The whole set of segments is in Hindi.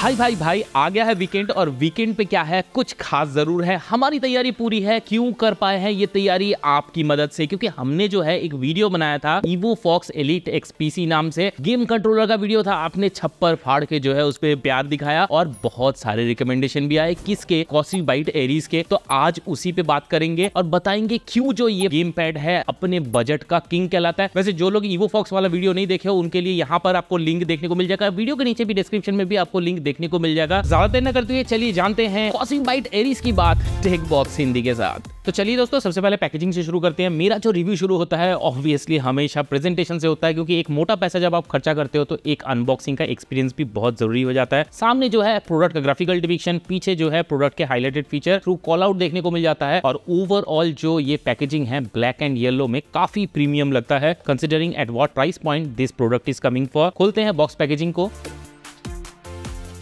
भाई भाई भाई आ गया है वीकेंड और वीकेंड पे क्या है? कुछ खास ज़रूर है। हमारी तैयारी पूरी है। क्यों कर पाए हैं ये तैयारी आपकी मदद से? क्योंकि हमने जो है एक वीडियो बनाया था ईवो फॉक्स एलिट एक्सपीसी नाम से। गेम कंट्रोलर का वीडियो था। आपने छप्पर फाड़ के जो है उस पर प्यार दिखाया और बहुत सारे रिकमेंडेशन भी आए किसके? कॉसी बाइट एरीज के। तो आज उसी पे बात करेंगे और बताएँगे क्यों जो ये गेम पैड है अपने बजट का किंग कहलाता है। वैसे जो लोग ईवो फॉक्स वाला वीडियो नहीं देखे उनके लिए यहाँ पर आपको लिंक देखने को मिल जाएगा। वीडियो के नीचे भी डिस्क्रिप्शन में भी आपको लिंक देखने को मिल जाएगा। ज़्यादा देर न करते हुए चलिए जानते हैं कॉसिंग बाइट एरीज की बात टेक बॉक्स हिंदी के साथ। तो चलिए दोस्तों, सबसे पहले पैकेजिंग से शुरू करते हैं। मेरा जो रिव्यू शुरू होता है ऑब्वियसली हमेशा प्रेजेंटेशन से होता है, क्योंकि एक मोटा पैसा जब आप खर्चा करते हो तो एक अनबॉक्सिंग का एक्सपीरियंस भी बहुत ज़रूरी हो जाता है। सामने जो है प्रोडक्ट का ग्राफिकल डिविक्शन पीछे जो है प्रोडक्ट के highlighted feature through call out देखने को मिल जाता है। और ओवरऑल जो ये पैकेजिंग है ब्लैक एंड येलो में काफ़ी प्रीमियम लगता है considering at what price point this product is coming for खोलते हैं बॉक्स पैकेजिंग को।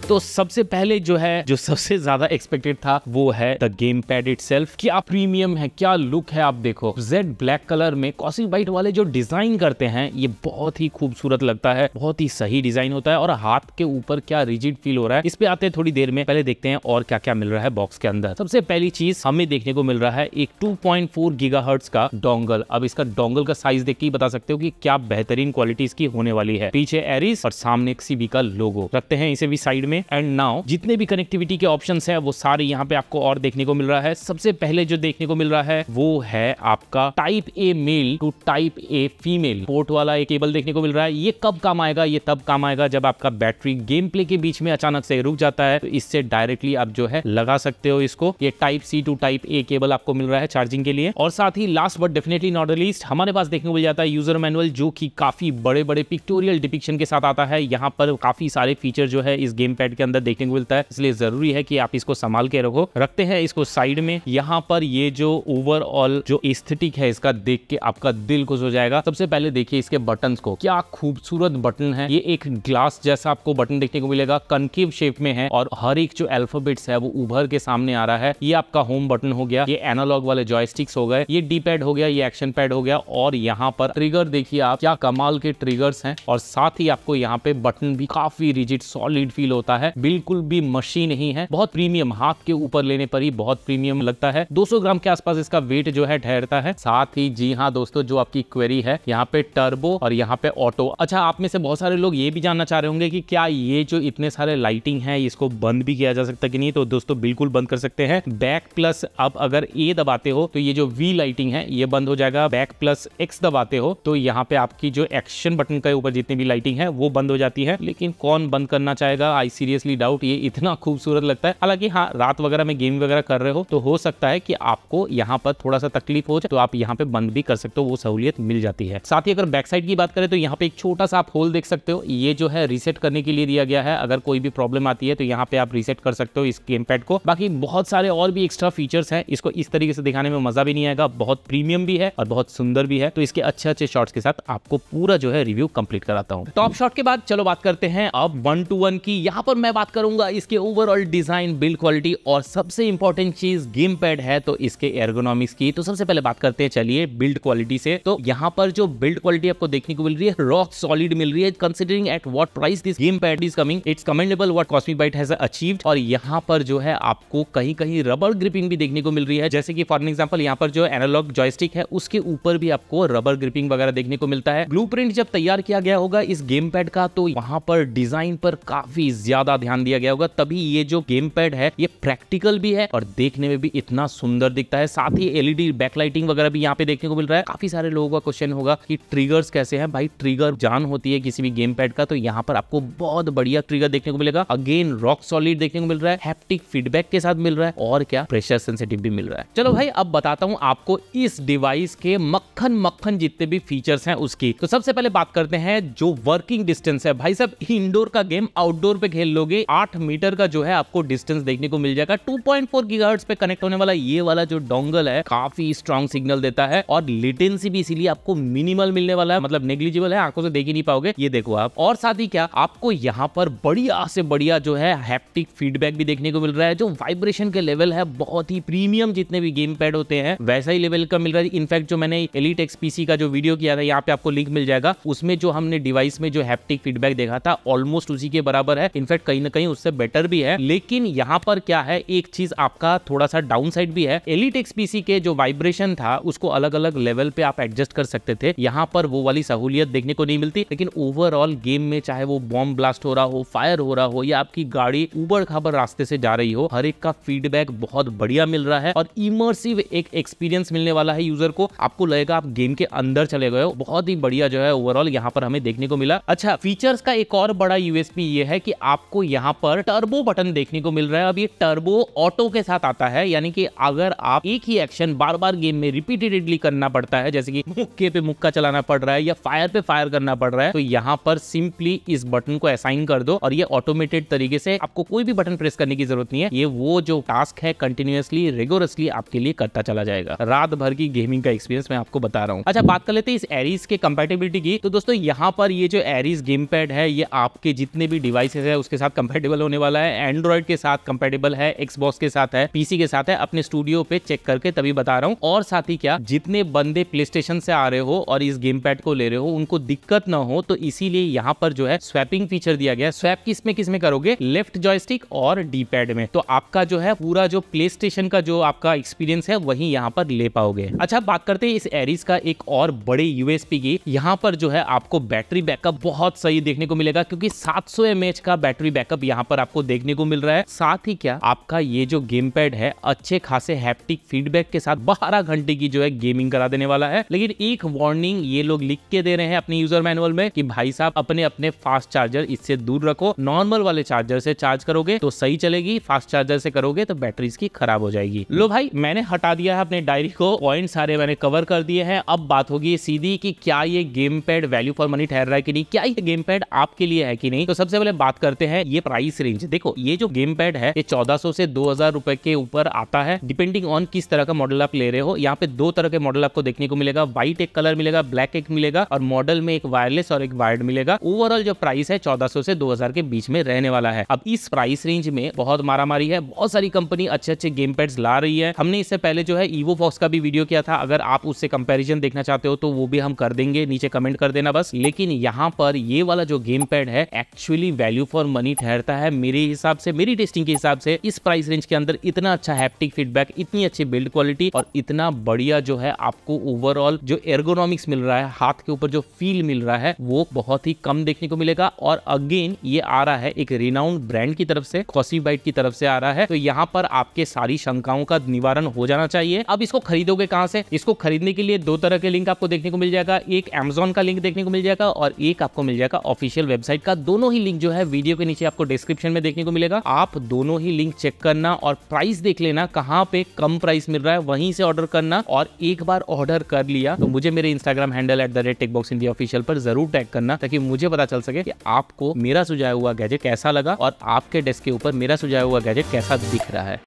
तो सबसे पहले जो है, जो सबसे ज़्यादा एक्सपेक्टेड था, वो है द गेम पैड इट क्या प्रीमियम है, क्या लुक है, आप देखो। जेड ब्लैक कलर में कॉसी बाइट वाले जो डिज़ाइन करते हैं, ये बहुत ही खूबसूरत लगता है, बहुत ही सही डिज़ाइन होता है और हाथ के ऊपर क्या रिजिड फील हो रहा है। इस पे आते हैं थोड़ी देर में, पहले देखते हैं और क्या क्या मिल रहा है बॉक्स के अंदर। सबसे पहली चीज़ हमें देखने को मिल रहा है एक 2.4 गीगाहर्ट्ज का डोंगल अब इसका डोंगल का साइज़ देख के ही बता सकते हो कि क्या बेहतरीन क्वालिटी इसकी होने वाली है। पीछे एरिस और सामने सीबी का लोगो रखते हैं इसे भी साइड में। में एंड नाउ जितने भी कनेक्टिविटी के ऑप्शन है, वो सारे यहाँ पे आपको और देखने को मिल रहा है। सबसे पहले जो देखने को मिल रहा है, वो है आपका type A male to type A female port वाला एक केबल देखने को मिल रहा है। ये कब काम आएगा? ये तब काम आएगा जब आपका बैटरी गेम प्ले के बीच में अचानक से रुक जाता है। तो इससे डायरेक्टली आप जो है लगा सकते हो इसको। ये type C to type A cable आपको मिल रहा है चार्जिंग के लिए। और साथ ही last but definitely not least हमारे पास देखने को मिल जाता है यूज़र मैनुअल जो कि काफ़ी बड़े बड़े पिक्टोरियल डिपिक्शन के साथ आता है। यहाँ पर काफ़ी सारे फीचर जो है इस गेम पैड के अंदर देखने को मिलता है। इसलिए ज़रूरी है कि आप इसको संभाल के रखो। रखते हैं इसको साइड में। यहाँ पर ये जो ओवरऑल जो एस्थेटिक है, इसका देख के आपका दिल खुश हो जाएगा। सबसे पहले देखिए इसके बटन को। क्या खूबसूरत बटन है। ये एक ग्लास जैसा आपको बटन देखने को मिलेगा। कनकेव शेप में है और हर एक जो अल्फाबेट्स है, वो उभर के सामने आ रहा है। ये आपका होम बटन हो गया। ये एनालॉग वाले जॉयस्टिक्स हो गए। ये डी पैड हो गया, ये एक्शन पैड हो गया और यहाँ पर ट्रिगर देखिए आप। क्या कमाल के ट्रिगर्स हैं। और साथ ही आपको यहाँ पे बटन भी काफ़ी रिजिड सॉलिड फील होता है। बिल्कुल भी मशीन ही है। बहुत प्रीमियम हाथ के ऊपर लेने पर ही बहुत प्रीमियम लगता है। 200 ग्राम के आसपास इसका वेट जो है ठहरता है। साथ ही, जी हाँ दोस्तों, जो आपकी क्वेरी है, यहाँ पे टर्बो और यहाँ पे ऑटो अच्छा आप में से बहुत सारे लोग ये भी जानना चाह रहे होंगे कि क्या ये जो इतने सारे लाइटिंग है, इसको बंद भी किया जा सकता कि नहीं? तो दोस्तों, बिल्कुल बंद कर सकते हैं। बैक प्लस अब अगर ए दबाते हो तो ये जो वी लाइटिंग है, ये बंद हो जाएगा। बैक प्लस एक्स दबाते हो तो यहाँ पे आपकी जो एक्शन बटन के ऊपर जितनी भी लाइटिंग है, वो बंद हो जाती है। लेकिन कौन बंद करना चाहेगा? आईसी सीरियसली डाउट, ये इतना खूबसूरत लगता है। हालाँकि हाँ रात वगैरह में गेम वगैरह कर रहे हो तो हो सकता है कि आपको यहाँ पर थोड़ा सा तकलीफ़ हो जाए तो आप यहाँ पे बंद भी कर सकते हो, वो सहूलियत मिल जाती है। साथ ही अगर बैक साइड की बात करें तो यहाँ पे एक छोटा सा आप होल देख सकते हो। ये जो है रीसेट करने के लिए दिया गया है। अगर कोई भी प्रॉब्लम आती है तो यहाँ पे आप रीसेट कर सकते हो इस गेम पैड को। बाकी बहुत सारे और भी एक्स्ट्रा फीचर्स हैं, इसको इस तरीके से दिखाने में मज़ा भी नहीं आएगा। बहुत प्रीमियम भी है और बहुत सुंदर भी है। तो इसके अच्छे अच्छे शॉट्स के साथ आपको पूरा जो है रिव्यू कंप्लीट कराता हूँ। टॉप शॉट के बाद चलो बात करते हैं अब वन टू वन की। यहाँ पर मैं बात करूँगा इसके ओवरऑल डिज़ाइन बिल्ड क्वालिटी और सबसे इंपॉर्टेंट चीज़ गेम पैड है तो इसके एर्गोनॉमिक्स की। तो सबसे पहले बात करते हैं, चलिए बिल्ड क्वालिटी से। तो यहाँ पर जो बिल्ड क्वालिटी आपको देखने को मिल रही है रॉक सॉलिड मिल रही है। Considering at what price this game pad is coming it's commendable what Cosmic Byte has achieved और यहाँ पर जो है, आपको कहीं कहीं रबर ग्रिपिंग भी देखने को मिल रही है। जैसे कि फॉर एग्ज़ाम्पल यहाँ पर जो एनालॉग जॉयस्टिक है, उसके ऊपर भी आपको रबर ग्रिपिंग वगैरह देखने को मिलता है। ब्लू जब तैयार किया गया होगा इस गेम पैड का तो वहाँ पर डिज़ाइन पर काफ़ी ज़्यादा ध्यान दिया गया होगा, तभी ये जो गेम पैड है, ये प्रैक्टिकल भी है और देखने में भी इतना सुंदर दिखता है। साथ ही एलईडी बैकलाइटिंग वगैरह भी यहाँ पे देखने को मिल रहा है। काफ़ी सारे लोगों का क्वेश्चन होगा कि ट्रिगर्स कैसे हैं। भाई ट्रिगर जान होती है किसी भी गेम पैड का तो यहाँ पर आपको बहुत बढ़िया ट्रिगर देखने को मिलेगा। अगेन रॉक सॉलिड देखने को मिल रहा है। हैप्टिक फीडबैक के साथ मिल रहा है और क्या? प्रेशर सेंसिटिव भी मिल रहा है। चलो भाई, अब बताता हूँ आपको इस डिवाइस के मक्खन मक्खन जितने भी फीचर्स हैं उसकी। तो सबसे पहले बात करते हैं जो वर्किंग डिस्टेंस है। भाई साहब इंडोर का गेम आउटडोर पे खेल लोगे आठ मीटर का जो है आपको डिस्टेंस देखने को मिल जाएगा। 2.4 गीगाहर्ट्ज पे कनेक्ट होने वाला ये वाला जो डोंगल है, काफ़ी स्ट्रॉन्ग सिग्नल देता है और लिटेंसी भी इसीलिए आपको मिनिमल मिलने वाला है मतलब नेग्लिजिबल है, आँखों से देख ही नहीं पाओगे। ये देखो आप। और साथ ही क्या, आपको यहाँ पर बढ़िया से बढ़िया जो है हैप्टिक फीडबैक भी देखने को मिल रहा है, जो वाइब्रेशन के लेवल है, बहुत ही प्रीमियम जितने भी गेम पैड होते हैं, वैसा ही लेवल का मिल रहा है। इनफैक्ट जो मैंने एलिट एक्सपीसी का जो वीडियो किया था, यहाँ पे आपको लिंक मिल जाएगा। उसमें जो हमने डिवाइस में जो हैप्टिक फीडबैक देखा था ऑलमोस्ट उसी के बराबर है। इनफैक्ट गेम कहीं ना कहीं उससे बेटर भी है। लेकिन यहाँ पर क्या है, एक चीज़ आपका थोड़ा सा डाउन साइड भी है। एलिट एक्सपीसी के जो वाइब्रेशन था, उसको अलग अलग लेवल पे आप एडजस्ट कर सकते थे। यहाँ पर वो वाली सहूलियत देखने को नहीं मिलती। लेकिन ओवरऑल गेम में चाहे वो बॉम्ब ब्लास्ट हो रहा हो फायर हो रहा हो, या आपकी गाड़ी उबड़ खाबर रास्ते से जा रही हो, हर एक का फीडबैक बहुत बढ़िया मिल रहा है। और इमर्सिव एक एक्सपीरियंस मिलने वाला है यूज़र को। आपको लगेगा आप गेम के अंदर चले गए हो। बहुत ही बढ़िया जो है ओवरऑल यहाँ पर हमें देखने को मिला। अच्छा फीचर्स का एक और बड़ा यूएसपी ये है कि आपको यहाँ पर टर्बो बटन देखने को मिल रहा है। अब ये टर्बो ऑटो के साथ आता है, यानी कि अगर आप एक ही एक्शन बार बार गेम में रिपीटेडली करना पड़ता है, जैसे कि मुक्के पे मुक्का चलाना पड़ रहा है या फायर पे फायर करना पड़ रहा है तो यहाँ पर सिंपली इस बटन को असाइन कर दो और ये ऑटोमेटेड तरीके से आपको कोई भी बटन प्रेस करने की ज़रूरत नहीं है। ये वो जो टास्क है कंटिन्यूसली रेगुलसली आपके लिए करता चला जाएगा। रात भर की गेमिंग का एक्सपीरियंस मैं आपको बता रहा हूँ। अच्छा बात कर लेते हैं इस एरीज के कंपेटेबिलिटी की। तो दोस्तों, यहाँ पर ये जो एरीज गेम पैड है, ये आपके जितने भी डिवाइसेस है, उसके साथ कंपेटेबल होने वाला है एंड्रॉइड के साथ कंपेटेबल है एक्सबॉक्स के साथ है पीसी के साथ है, अपने स्टूडियो पे चेक करके तभी बता रहा हूँ। और साथ ही क्या, जितने बंदे प्ले से आ रहे हो और इस गेम पैड को ले रहे हो, उनको दिक्कत ना हो तो इसीलिए यहाँ पर जो है स्वैपिंग फीचर दिया गया स्वैप किसमें किसमें करोगे? लेफ़्ट जॉयस्टिक और डी पैड में। तो आपका जो है, पूरा जो प्ले का जो आपका एक्सपीरियंस है, वही यहाँ पर ले पाओगे। अच्छा बात करते हैं इस एरिस का एक और बड़े यूएसपी की। यहाँ पर जो है, आपको बैटरी बैकअप बहुत सही देखने को मिलेगा, क्योंकि 700 सौ का बैटरी बैकअप यहाँ पर आपको देखने को मिल रहा है। साथ ही क्या, आपका ये जो गेम पैड है, अच्छे खासे हैप्टिक फीडबैक के साथ बारह घंटे की जो है गेमिंग करा देने वाला है। लेकिन एक वार्निंग ये लोग लिख के दे रहे हैं अपने यूज़र मैनुअल में कि भाई साहब अपने अपने फास्ट चार्जर इससे दूर रखो। नॉर्मल वाले चार्जर से चार्ज करोगे तो सही चलेगी फास्ट चार्जर से करोगे तो बैटरी इसकी खराब हो जाएगी। लो भाई, मैंने हटा दिया है अपने डायरी को। पॉइंट सारे मैंने कवर कर दिए हैं। अब बात होगी सीधी की क्या ये game pad value for money ठहर रहा है कि नहीं, क्या ये गेम पैड आपके लिए है कि नहीं? तो सबसे पहले बात करते हैं ये प्राइस रेंज देखो, ये जो गेम पैड है, ये चौदह से दो हज़ार रुपए के ऊपर आता है। डिपेंडिंग ऑन किस तरह का मॉडल आप ले रहे हो, यहाँ पे दो तरह के मॉडल आपको देखने को मिलेगा। व्हाइट एक कलर मिलेगा ब्लैक एक मिलेगा और मॉडल में एक वायरलेस और एक वायर्ड मिलेगा। ओवरऑल जो प्राइस है, चौदह से दो हज़ार के बीच में रहने वाला है। अब इस प्राइस रेंज में बहुत मारामारी है, बहुत सारी कंपनी अच्छे अच्छे गेम पैड्स ला रही है। हमने इससे पहले जो है ईवो फॉक्स का भी वीडियो किया था। अगर आप उससे कंपेरिजन देखना चाहते हो तो वो भी हम कर देंगे। नीचे कमेंट कर देना बस। लेकिन यहाँ पर ये वाला जो गेम पैड है एक्चुअली वैल्यू फॉर मनी ठहरता है। मेरे हिसाब से, मेरी टेस्टिंग के हिसाब से इस प्राइस रेंज के अंदर इतना अच्छा हैप्टिक फीडबैक इतनी अच्छी बिल्ड क्वालिटी और इतना बढ़िया जो है आपको ओवरऑल जो एर्गोनॉमिक्स मिल रहा है, हाथ के ऊपर जो फील मिल रहा है, वो बहुत ही कम देखने को मिलेगा। और अगेन ये आ रहा है एक रिनाउंड ब्रांड की तरफ़ से कॉसी बाइट की तरफ़ से आ रहा है। तो यहाँ पर आपके सारी शंकाओं का निवारण हो जाना चाहिए। अब इसको खरीदोगे कहाँ से? इसको खरीदने के लिए दो तरह के लिंक आपको देखने को मिल जाएगा। एक एमेजोन का लिंक देखने को मिल जाएगा और एक आपको मिल जाएगा ऑफिशियल वेबसाइट का। दोनों ही लिंक जो है वीडियो के नीचे आपको डिस्क्रिप्शन में देखने को मिलेगा। आप दोनों ही लिंक चेक करना और प्राइस देख लेना कहाँ पे कम प्राइस मिल रहा है, वहीं से ऑर्डर करना और एक बार ऑर्डर कर लिया तो मुझे मेरे Instagram handle at the rate tech box India official पर ज़रूर टैग करना ताकि मुझे पता चल सके कि आपको मेरा सुझाया हुआ गैजेट कैसा लगा और आपके डेस्क के ऊपर मेरा सुझाया हुआ गैजेट कैसा दिख रहा है।